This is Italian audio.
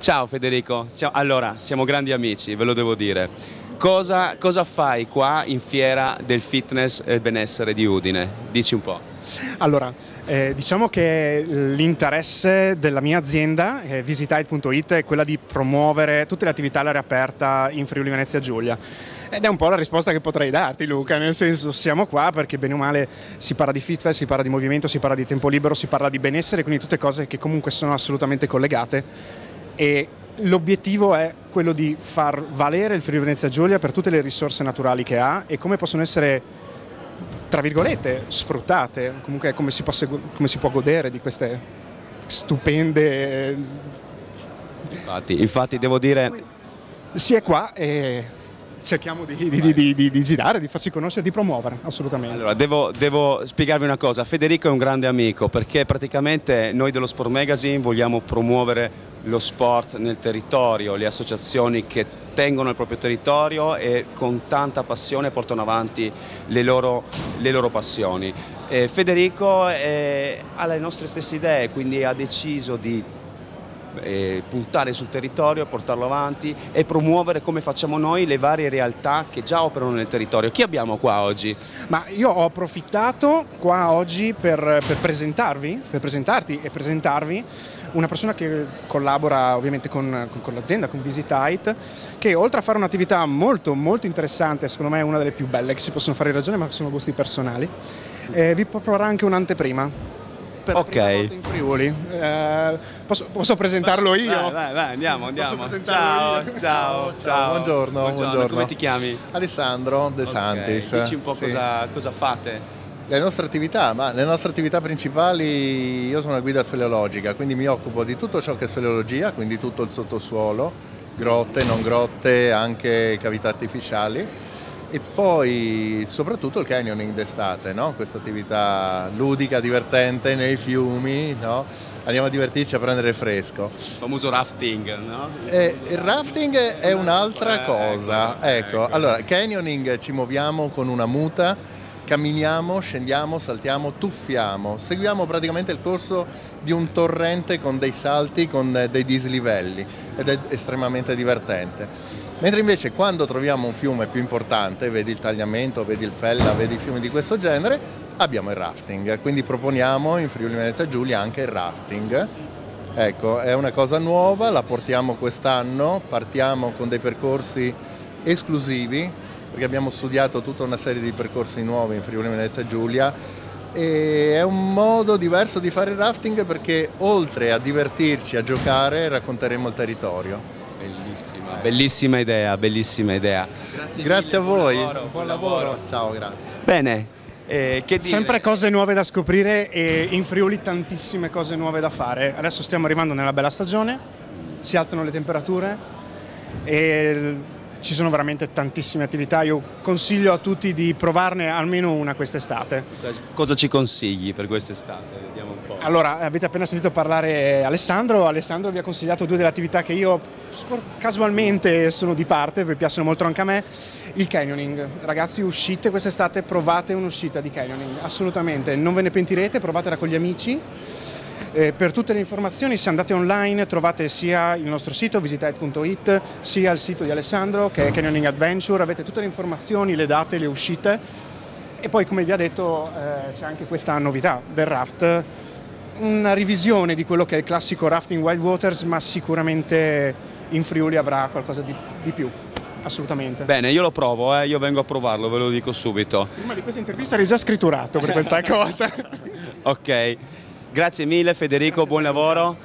Ciao Federico, Ciao. allora siamo grandi amici, ve lo devo dire. Cosa, cosa fai qua in fiera del fitness e benessere di Udine? Dici un po'. Allora, eh, diciamo che l'interesse della mia azienda, eh, visitite.it, è quella di promuovere tutte le attività all'aria aperta in Friuli Venezia Giulia. Ed è un po' la risposta che potrei darti Luca, nel senso siamo qua perché bene o male si parla di fitness, si parla di movimento, si parla di tempo libero, si parla di benessere, quindi tutte cose che comunque sono assolutamente collegate e l'obiettivo è quello di far valere il Friuli Venezia Giulia per tutte le risorse naturali che ha e come possono essere tra virgolette sfruttate, comunque come si, possa, come si può godere di queste stupende infatti, infatti devo dire si è qua e cerchiamo di, di, di, di, girare, di farci conoscere, di promuovere, assolutamente. Allora, devo, devo, spiegarvi una cosa, Federico è un grande amico perché praticamente noi dello Sport Magazine vogliamo promuovere lo sport nel territorio, le associazioni che tengono il proprio territorio e con tanta passione portano avanti le loro, le loro passioni. Eh, Federico è, ha le nostre stesse idee, quindi ha deciso di eh, puntare sul territorio, portarlo avanti e promuovere come facciamo noi le varie realtà che già operano nel territorio. Chi abbiamo qua oggi? Ma io ho approfittato qua oggi per, per presentarvi, per presentarti e presentarvi una persona che collabora ovviamente con, con, con l'azienda, con Visitite, che oltre a fare un'attività molto molto interessante, secondo me è una delle più belle che si possono fare in ragione, ma sono gusti personali, eh, vi proporrà anche un'anteprima per ok. in Friuli. Eh, posso, posso, presentarlo io? Vai, vai, vai andiamo, andiamo. Ciao, ciao, ciao, ciao. Buongiorno, buongiorno, buongiorno, Come ti chiami? Alessandro De Santis. Okay. Dici un po' sì. cosa, cosa fate? Le nostre attività, ma le nostre attività principali, io sono una guida speleologica, quindi mi occupo di tutto ciò che è speleologia, quindi tutto il sottosuolo, grotte, non grotte, anche cavità artificiali e poi soprattutto il canyoning d'estate, no? questa attività ludica, divertente nei fiumi, no? andiamo a divertirci a prendere fresco. Il famoso rafting, no? Eh, il rafting è un'altra cosa, ecco, allora canyoning ci muoviamo con una muta camminiamo, scendiamo, saltiamo, tuffiamo, seguiamo praticamente il corso di un torrente con dei salti, con dei dislivelli ed è estremamente divertente. Mentre invece quando troviamo un fiume più importante, vedi il tagliamento, vedi il Fella, vedi fiumi di questo genere, abbiamo il rafting. Quindi proponiamo in Friuli Venezia Giulia anche il rafting. Ecco, è una cosa nuova, la portiamo quest'anno, partiamo con dei percorsi esclusivi, perché abbiamo studiato tutta una serie di percorsi nuovi in Friuli Venezia Giulia e è un modo diverso di fare il rafting perché oltre a divertirci, a giocare, racconteremo il territorio. Bellissima, idea, bellissima idea. Grazie, grazie mille, a voi. Buon lavoro, buon lavoro. Ciao, grazie. Bene, eh, Sempre cose nuove da scoprire e in Friuli tantissime cose nuove da fare. Adesso stiamo arrivando nella bella stagione, si alzano le temperature e ci sono veramente tantissime attività, io consiglio a tutti di provarne almeno una quest'estate. Cosa ci consigli per quest'estate? Vediamo un po'. Allora, avete appena sentito parlare Alessandro, Alessandro vi ha consigliato due delle attività che io casualmente sono di parte, vi piacciono molto anche a me, il canyoning. Ragazzi uscite quest'estate, provate un'uscita di canyoning, assolutamente, non ve ne pentirete, provatela con gli amici. Eh, per tutte le informazioni se andate online trovate sia il nostro sito visitate.it sia il sito di Alessandro che è Canyoning Adventure, avete tutte le informazioni, le date, le uscite. E poi come vi ha detto eh, c'è anche questa novità del raft, una revisione di quello che è il classico rafting Wild Waters ma sicuramente in Friuli avrà qualcosa di, di più assolutamente. Bene, io lo provo, eh, io vengo a provarlo, ve lo dico subito. Prima di questa intervista eri già scritturato per questa cosa. ok. Grazie mille Federico, Grazie buon lavoro.